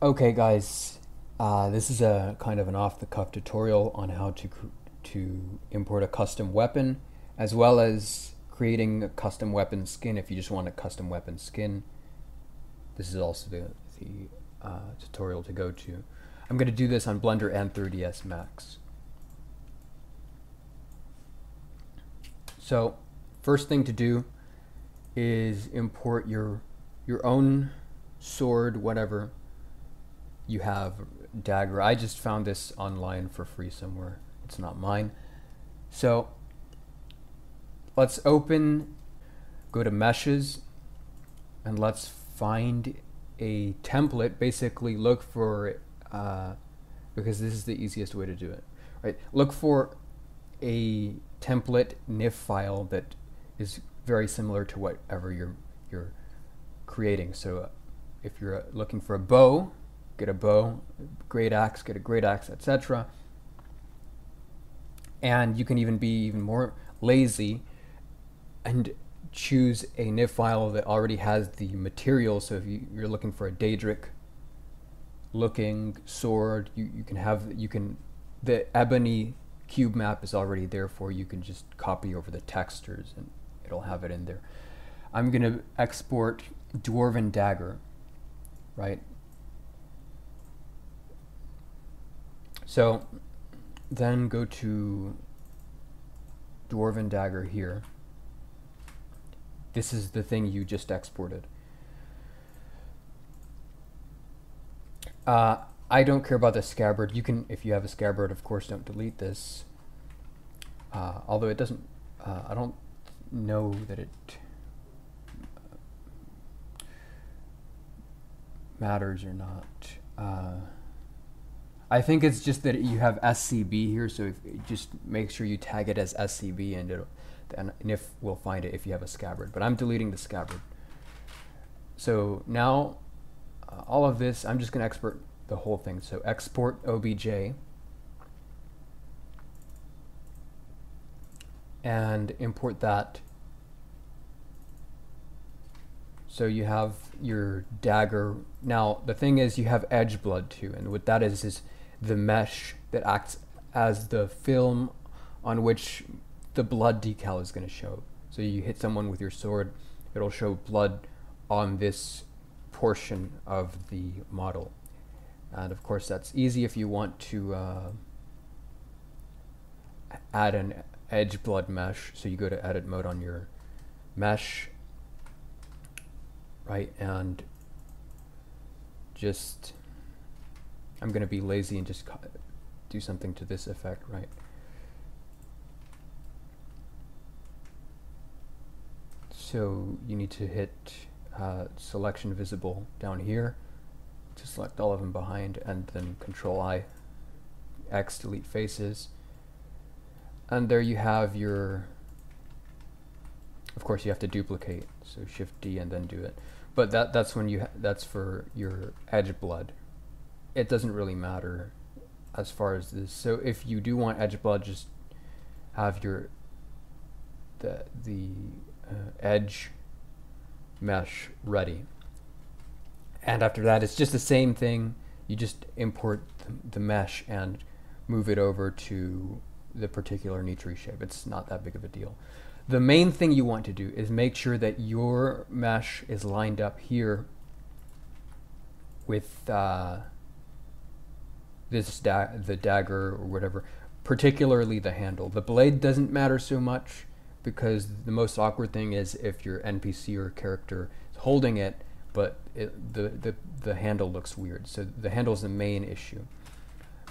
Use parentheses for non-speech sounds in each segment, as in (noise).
Okay, guys, uh, this is a kind of an off-the-cuff tutorial on how to to import a custom weapon, as well as creating a custom weapon skin if you just want a custom weapon skin. This is also the, the uh, tutorial to go to. I'm going to do this on Blender and 3ds Max. So, first thing to do is import your your own sword, whatever you have dagger. I just found this online for free somewhere. It's not mine. So let's open, go to meshes, and let's find a template. Basically, look for uh, because this is the easiest way to do it. Right? Look for a template NIF file that is very similar to whatever you're you're creating. So if you're looking for a bow, get a bow, great axe, get a great axe, etc. And you can even be even more lazy and choose a NIF file that already has the material. So if you, are looking for a Daedric looking sword, you, you can have, you can, the ebony cube map is already there for you. You can just copy over the textures and it'll have it in there. I'm going to export Dwarven Dagger, right? So then go to Dwarven Dagger here. This is the thing you just exported. Uh, I don't care about the scabbard. You can, if you have a scabbard, of course, don't delete this. Uh, although it doesn't, uh, I don't know that it matters or not. I think it's just that you have SCB here, so if, just make sure you tag it as SCB, and it'll, and if we'll find it if you have a scabbard. But I'm deleting the scabbard. So now, uh, all of this, I'm just going to export the whole thing. So export OBJ, and import that. So you have your dagger. Now the thing is, you have edge blood too, and what that is is the mesh that acts as the film on which the blood decal is going to show. So you hit someone with your sword, it'll show blood on this portion of the model. And of course, that's easy if you want to uh, add an edge blood mesh. So you go to edit mode on your mesh, right? And just I'm going to be lazy and just do something to this effect, right? So you need to hit uh, selection visible down here to select all of them behind and then control I, X delete faces. And there you have your, of course you have to duplicate, so shift D and then do it. But that that's when you, that's for your edge blood, it doesn't really matter as far as this. So if you do want edge blood, just have your the the uh, edge mesh ready. And after that, it's just the same thing. You just import the, the mesh and move it over to the particular NiTriShape. It's not that big of a deal. The main thing you want to do is make sure that your mesh is lined up here with uh, this da- the dagger or whatever, particularly the handle. The blade doesn't matter so much because the most awkward thing is if your NPC or character is holding it, but it, the, the, the handle looks weird. So the handle is the main issue.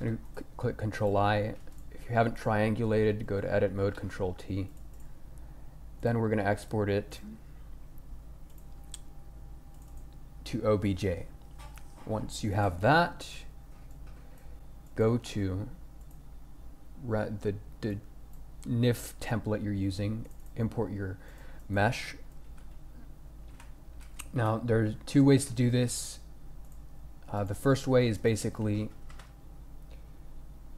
I'm going to click Control I. If you haven't triangulated, go to Edit Mode, Control T. Then we're going to export it to OBJ. Once you have that, go to the, the NIF template you're using, import your mesh. Now, there's two ways to do this. Uh, the first way is basically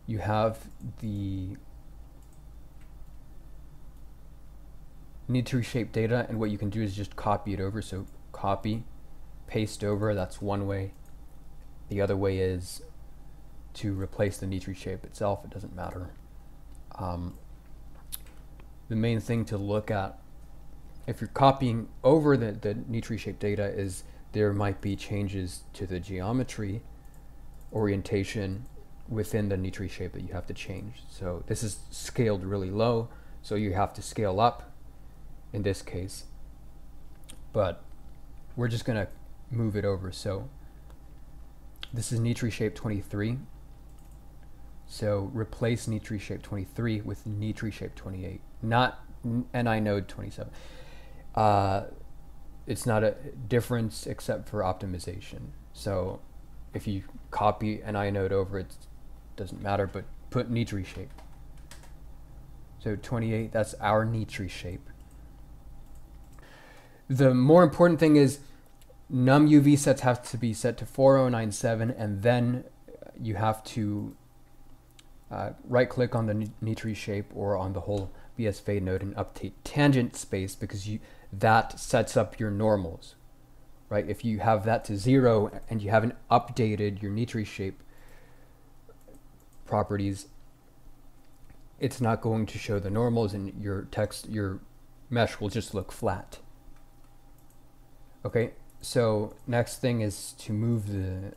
you have the NiTriShape data and what you can do is just copy it over so copy paste over that's one way The other way is to replace the NiTriShape itself. It doesn't matter. Um, the main thing to look at if you're copying over the, the NiTriShape data is there might be changes to the geometry orientation within the NiTriShape that you have to change. So this is scaled really low, so you have to scale up in this case. But we're just going to move it over. So this is NiTriShape 23. So replace NiTriShape 23 with NiTriShape 28, not NiNode 27. Uh, it's not a difference except for optimization. So if you copy NiNode over, it doesn't matter, but put NiTriShape. So 28, that's our NiTriShape. The more important thing is num UV sets have to be set to 4097 and then you have to uh, right click on the NiTriShape or on the whole BS fade node and update tangent space because you that sets up your normals, right? If you have that to zero and you haven't updated your NiTriShape properties, it's not going to show the normals and your text, your mesh will just look flat. Okay, so next thing is to move the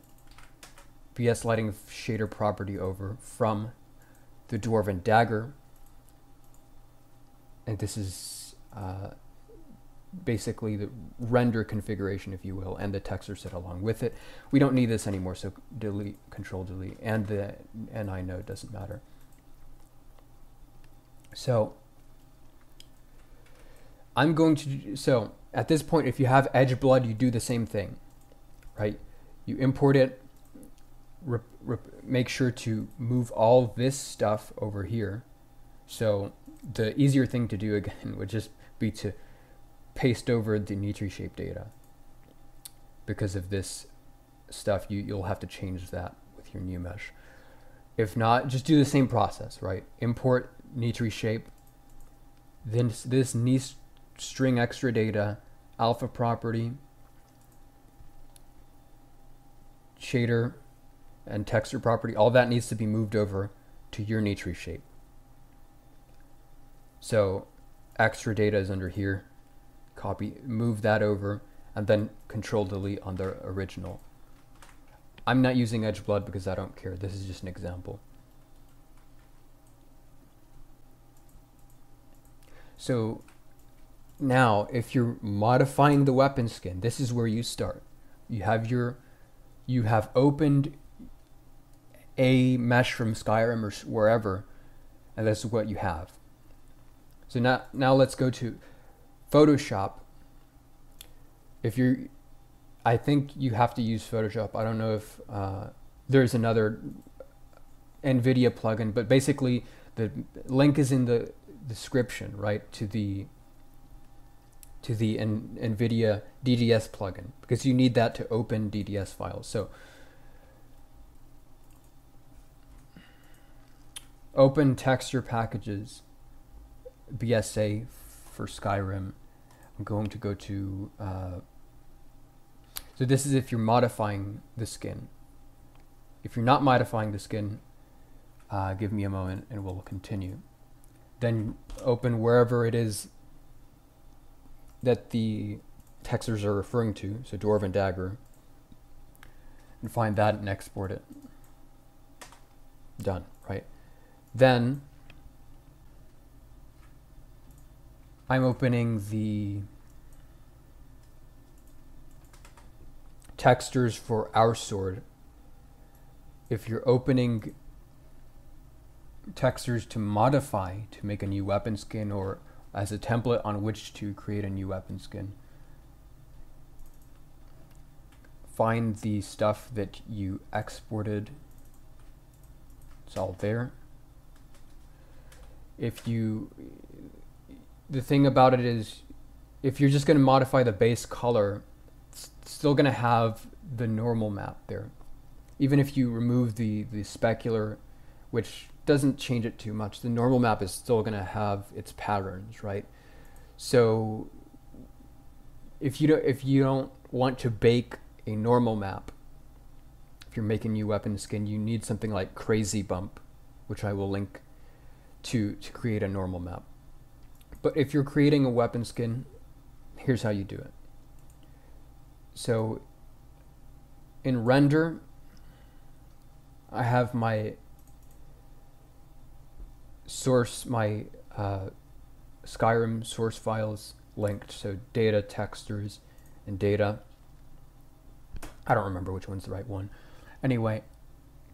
BS lighting shader property over from the Dwarven Dagger. And this is uh, basically the render configuration, if you will, and the texture set along with it. We don't need this anymore, so delete, control delete, and the NiNode doesn't matter. So I'm going to, so at this point, if you have edge blood, you do the same thing, right? You import it, make sure to move all this stuff over here. So the easier thing to do (laughs) again would just be to paste over the NiTriShape data. Because of this stuff, you, you'll have to change that with your new mesh. If not, just do the same process, right? Import NiTriShape, then this nice string extra data, alpha property, shader, and texture property, all that needs to be moved over to your NiTriShape. So extra data is under here copy, move that over, and then control delete on the original. I'm not using edge blood because I don't care. This is just an example. So now if you're modifying the weapon skin, this is where you start. You have your, you have opened a mesh from Skyrim or wherever, and this is what you have. So now, now let's go to Photoshop, if you're, I think you have to use Photoshop. I don't know if uh, there's another NVIDIA plugin, but basically the link is in the description, right, to the to the N NVIDIA DDS plugin because you need that to open DDS files. So open texture packages, BSA for Skyrim. I'm going to go to, uh, so this is if you're modifying the skin. If you're not modifying the skin, uh, give me a moment and we'll continue. Then open wherever it is that the textures are referring to, so Dwarven Dagger, and find that and export it. Done? Then I'm opening the textures for our sword. If you're opening textures to modify to make a new weapon skin or as a template on which to create a new weapon skin, find the stuff that you exported. It's all there. If you the thing about it is if you're just going to modify the base color, it's still going to have the normal map there. Even if you remove the, the specular, which doesn't change it too much, the normal map is still going to have its patterns, right? So if you don't, if you don't want to bake a normal map, if you're making new weapon skin, you need something like CrazyBump, which I will link to to create a normal map. But if you're creating a weapon skin, here's how you do it. So in render, I have my source, my uh, Skyrim source files linked. So data, textures, and data. I don't remember which one's the right one. Anyway,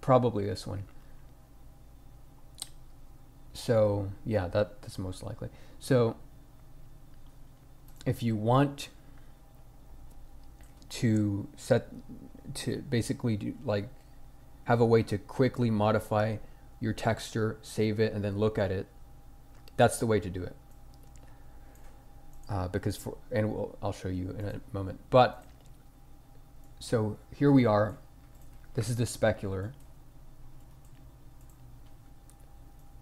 probably this one. So yeah, that, that's most likely. So if you want to set to basically do, like have a way to quickly modify your texture, save it, and then look at it, that's the way to do it. Uh, because for and we'll, I'll show you in a moment. But so here we are. This is the specular.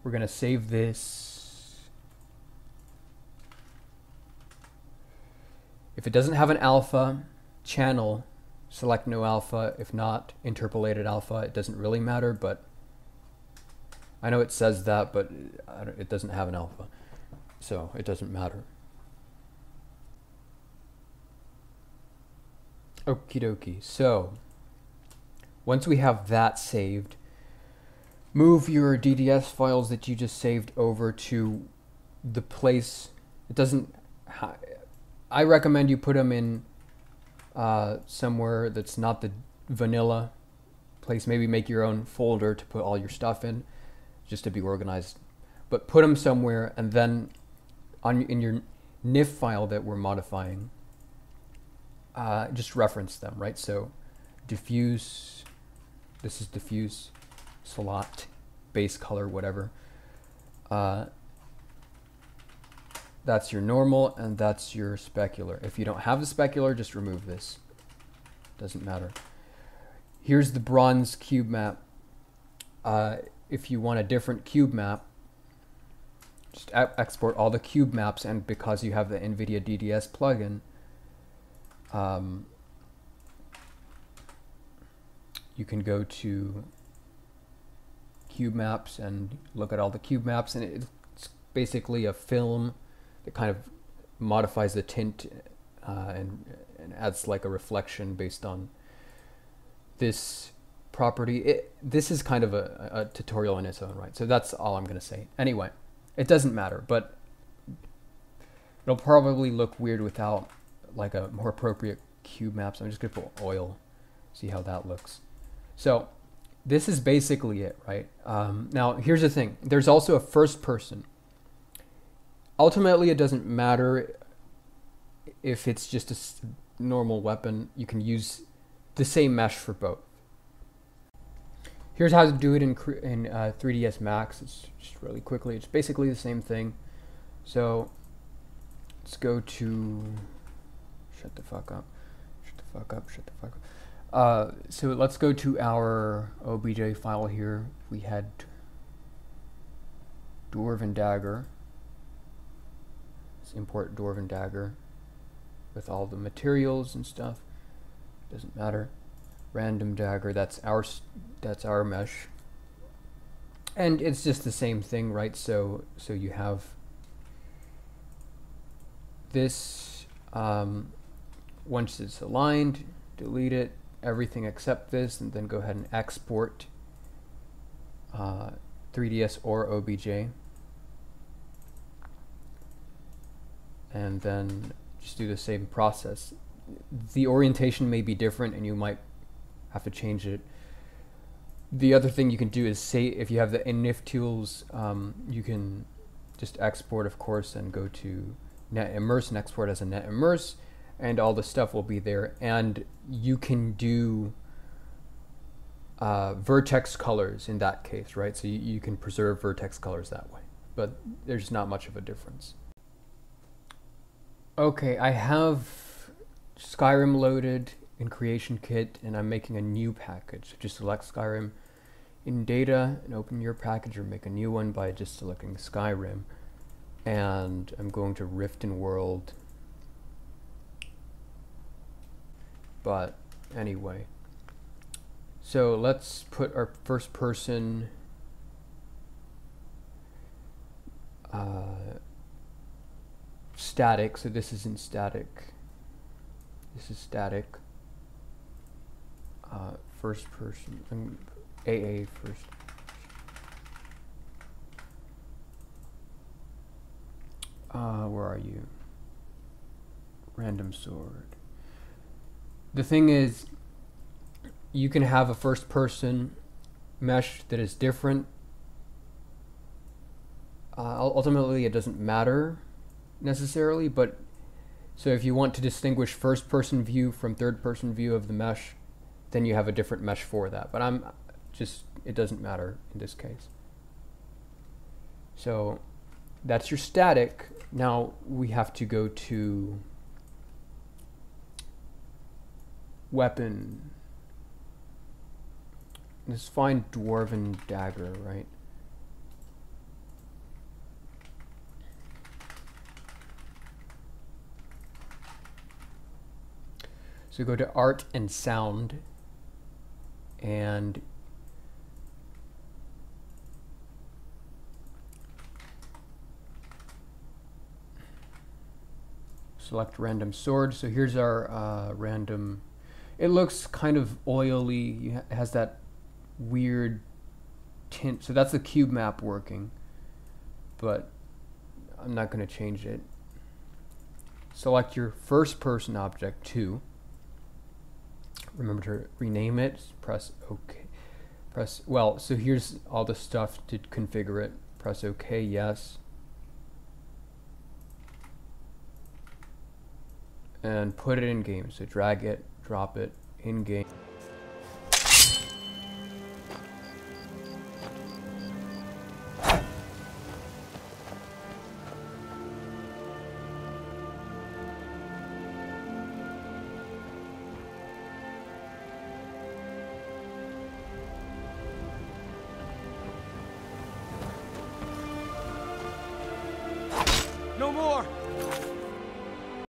We're gonna save this. If it doesn't have an alpha channel, select no alpha. If not, interpolated alpha. It doesn't really matter, but I know it says that, but it doesn't have an alpha. So it doesn't matter. Okie dokie. So once we have that saved, move your DDS files that you just saved over to the place. It doesn't. I recommend you put them in uh, somewhere that's not the vanilla place. Maybe make your own folder to put all your stuff in, just to be organized. But put them somewhere, and then on in your NIF file that we're modifying, uh, just reference them, right? So diffuse. This is diffuse slot, base color, whatever. Uh, that's your normal and that's your specular. If you don't have the specular, just remove this. Doesn't matter. Here's the bronze cube map. Uh, if you want a different cube map, just export all the cube maps and because you have the NVIDIA DDS plugin, um, you can go to cube maps and look at all the cube maps and it's basically a film that kind of modifies the tint uh, and, and adds like a reflection based on this property. It, this is kind of a, a tutorial in its own right. So that's all I'm going to say. Anyway, it doesn't matter, but it'll probably look weird without like a more appropriate cube map. So I'm just going to put oil, see how that looks. So this is basically it, right? Um, now, here's the thing. There's also a first person. Ultimately, it doesn't matter if it's just a normal weapon. You can use the same mesh for both. Here's how to do it in, in uh, 3ds Max. It's just really quickly. It's basically the same thing. So let's go to shut the fuck up, shut the fuck up, shut the fuck up. Uh, so let's go to our obj file here. We had Dwarven Dagger. Let's import Dwarven Dagger with all the materials and stuff. Doesn't matter. Random Dagger. That's our that's our mesh. And it's just the same thing, right? So so you have this. Um, once it's aligned, delete it everything except this and then go ahead and export uh, 3ds or obj and then just do the same process. The orientation may be different and you might have to change it. The other thing you can do is say if you have the NIF tools um, you can just export of course and go to NetImmerse and export as a NetImmerse and all the stuff will be there. And you can do uh, vertex colors in that case, right? So you, you can preserve vertex colors that way, but there's not much of a difference. Okay, I have Skyrim loaded in Creation Kit, and I'm making a new package. So just select Skyrim in Data and open your package, or make a new one by just selecting Skyrim. And I'm going to Riften World But anyway, So let's put our first person uh, static. So this isn't static. This is static. Uh, first person. Um, AA first. Uh, where are you? Random sword. The thing is, you can have a first person mesh that is different. Uh, ultimately, it doesn't matter necessarily, but so if you want to distinguish first person view from third person view of the mesh, then you have a different mesh for that. But I'm just, it doesn't matter in this case. So that's your static. Now we have to go to weapon Let's find Dwarven Dagger, right? So go to Art and Sound, and select random sword. So here's our uh, random. It looks kind of oily. It has that weird tint. So that's the cube map working, but I'm not going to change it. Select your first person object 2. Remember to rename it. Press OK. Press, well, so here's all the stuff to configure it. Press OK, yes. And put it in game. So drag it, drop it in game.